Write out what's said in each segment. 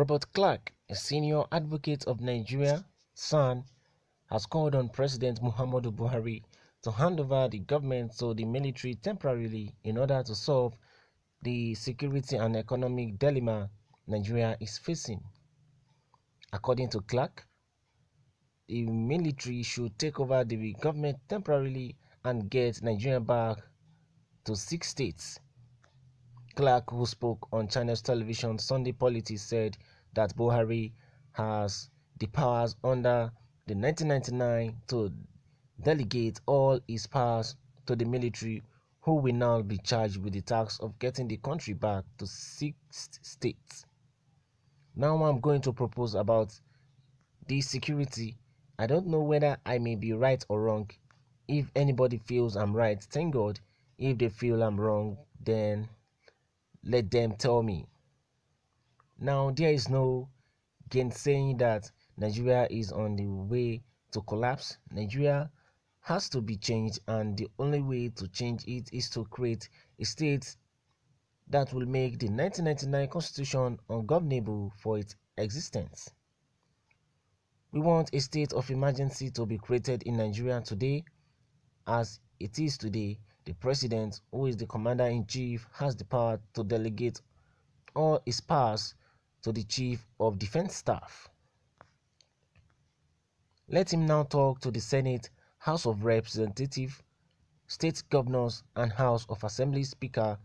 Robert Clarke, a senior advocate of Nigeria, SAN, has called on President Muhammadu Buhari to hand over the government to the military temporarily in order to solve the security and economic dilemma Nigeria is facing. According to Clarke, the military should take over the government temporarily and get Nigeria back to six states. Clarke, who spoke on Channels Television Sunday Politics, said that Buhari has the powers under the 1999 to delegate all his powers to the military, who will now be charged with the task of getting the country back to six states. Now I'm going to propose about the security. I don't know whether I may be right or wrong. If anybody feels I'm right, thank God. If they feel I'm wrong, then let them tell me. Now, there is no gainsaying that Nigeria is on the way to collapse. Nigeria has to be changed, and the only way to change it is to create a state that will make the 1999 constitution ungovernable for its existence. We want a state of emergency to be created in Nigeria today. As it is today, the president, who is the commander in chief, has the power to delegate all his powers to the chief of defense staff. Let him now talk to the Senate, House of Representatives, state governors, and House of Assembly speakers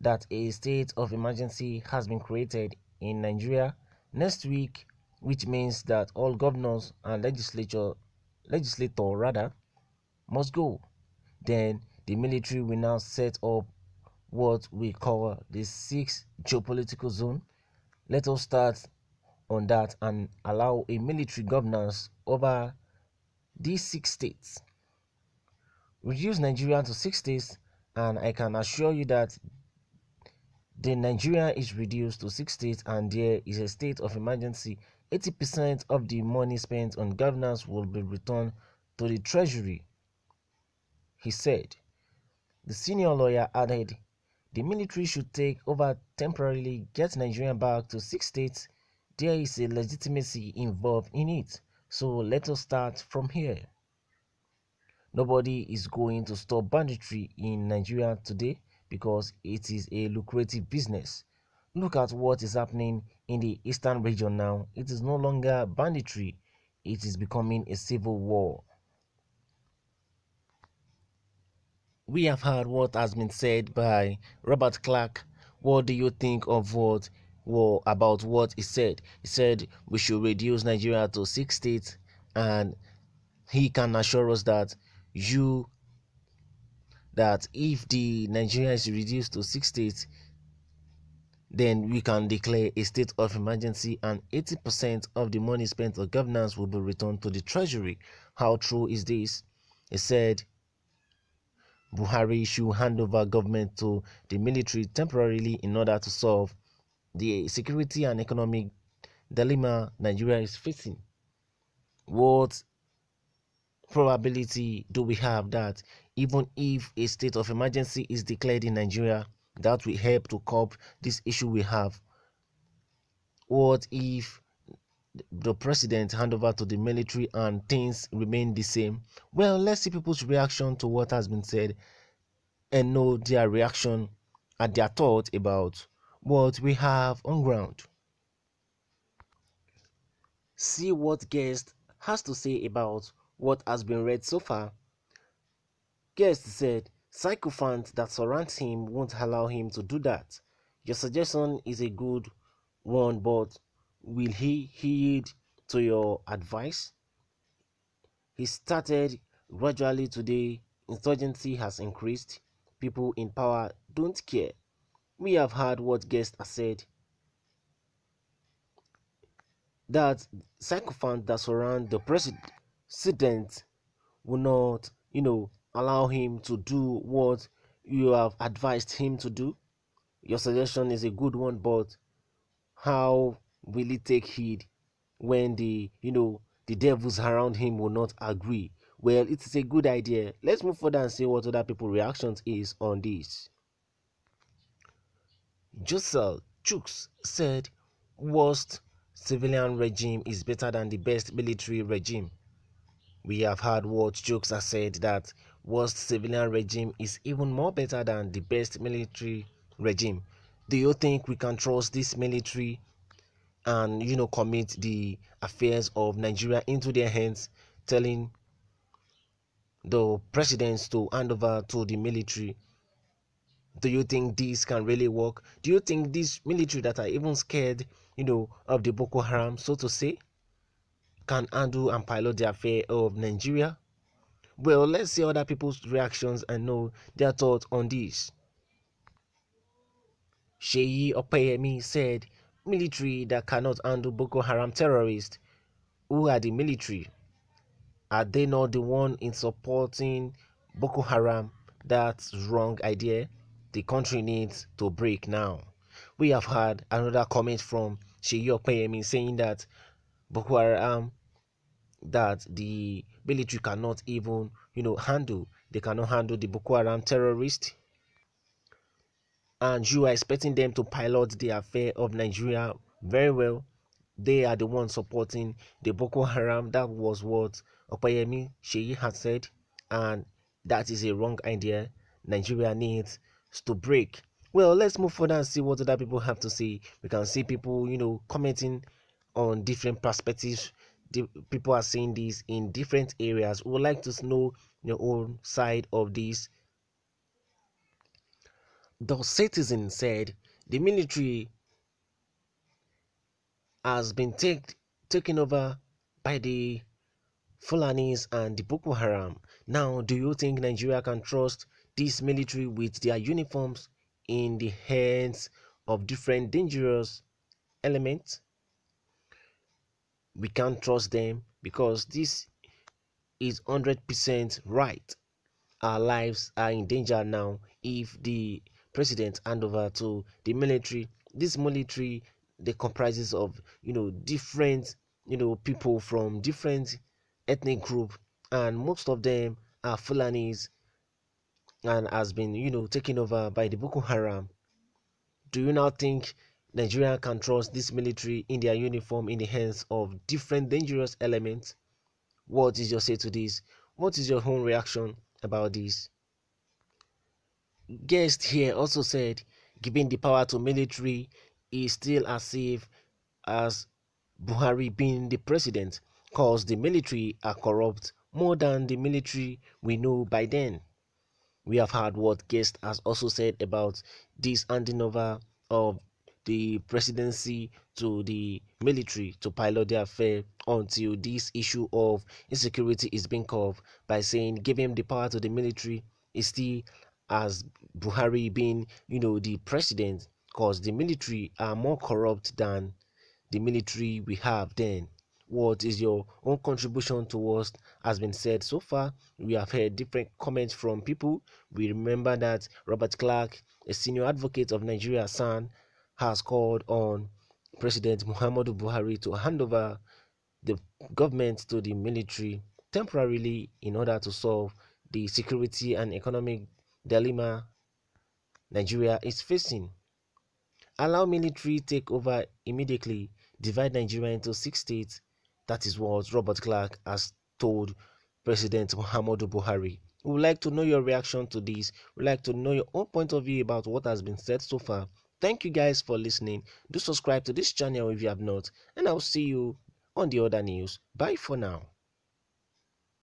that a state of emergency has been created in Nigeria next week, which means that all governors and legislature legislator rather must go. Then the military will now set up what we call the sixth geopolitical zone. Let us start on that and allow a military governance over these six states. Reduce Nigeria to six states, and I can assure you that the Nigeria is reduced to six states and there is a state of emergency. 80% of the money spent on governance will be returned to the treasury. He said. The senior lawyer added, the military should take over temporarily, get Nigeria back to six states. There is a legitimacy involved in it. So let us start from here. Nobody is going to stop banditry in Nigeria today because it is a lucrative business. Look at what is happening in the eastern region now. It is no longer banditry, it is becoming a civil war. We have heard what has been said by Robert Clarke. What do you think of what well, about what he said? He said we should reduce Nigeria to six states, and he can assure us that you that if the Nigeria is reduced to six states, then we can declare a state of emergency and 80% of the money spent on governance will be returned to the treasury. How true is this? He said Buhari should hand over government to the military temporarily in order to solve the security and economic dilemma Nigeria is facing. What probability do we have that even if a state of emergency is declared in Nigeria, that will help to curb this issue we have? What if the president hand over to the military and things remain the same? Well, let's see people's reaction to what has been said and know their reaction and their thought about what we have on ground. See what guest has to say about what has been read so far. Guest said sycophants that surround him won't allow him to do that. Your suggestion is a good one, but will he heed to your advice? He started gradually today. Insurgency has increased. People in power don't care. We have heard what guests have said. That sycophants that surround the president will not, you know, allow him to do what you have advised him to do. Your suggestion is a good one, but how will he take heed when the you know the devils around him will not agree? Well, it is a good idea. Let's move further and see what other people reactions is on this. Josel Chooks said, worst civilian regime is better than the best military regime. We have heard what jokes are said that worst civilian regime is even more better than the best military regime. Do you think we can trust this military and you know commit the affairs of Nigeria into their hands, telling the presidents to hand over to the military? Do you think this can really work? Do you think these military that are even scared, you know, of the Boko Haram, so to say, can handle and pilot the affair of Nigeria? Well, let's see other people's reactions and know their thoughts on this. Sheyi Opeyemi said, military that cannot handle Boko Haram terrorists. Who are the military? Are they not the one in supporting Boko Haram? That's wrong idea. The country needs to break now. We have had another comment from Sheyi Opeyemi saying that Boko Haram that the military cannot even, you know, handle. They cannot handle the Boko Haram terrorists. And you are expecting them to pilot the affair of Nigeria very well. They are the ones supporting the Boko Haram. That was what Opeyemi Sheyi had said. And that is a wrong idea. Nigeria needs to break. Well, let's move further and see what other people have to say. We can see people, you know, commenting on different perspectives people are saying this in different areas. We would like to know your own side of this. The citizen said the military has been take, taken over by the Fulanis and the Boko Haram. Now, do you think Nigeria can trust this military with their uniforms in the hands of different dangerous elements? we can't trust them because this is 100% right our lives are in danger now if the president hand over to the military this military they comprises of you know different you know people from different ethnic group and most of them are fulanis and has been you know taken over by the boko haram do you now think Nigeria can trust this military in their uniform in the hands of different dangerous elements. What is your say to this? What is your own reaction about this? Guest here also said giving the power to military is still as if as Buhari being the president cause the military are corrupt more than the military we know by then. We have heard what guest has also said about this handing over of the presidency to the military to pilot the affair until this issue of insecurity is being covered by saying giving the power to the military is still as Buhari being, you know, the president because the military are more corrupt than the military we have then. What is your own contribution to what has been said so far? We have heard different comments from people. We remember that Robert Clarke, a senior advocate of Nigeria, SAN, has called on President Muhammadu Buhari to hand over the government to the military temporarily in order to solve the security and economic dilemma Nigeria is facing. Allow military take over immediately, divide Nigeria into six states. That is what Robert Clarke has told President Muhammadu Buhari. We would like to know your reaction to this. We'd like to know your own point of view about what has been said so far. Thank you guys for listening. Do subscribe to this channel if you have not, and I'll see you on the other news. Bye for now.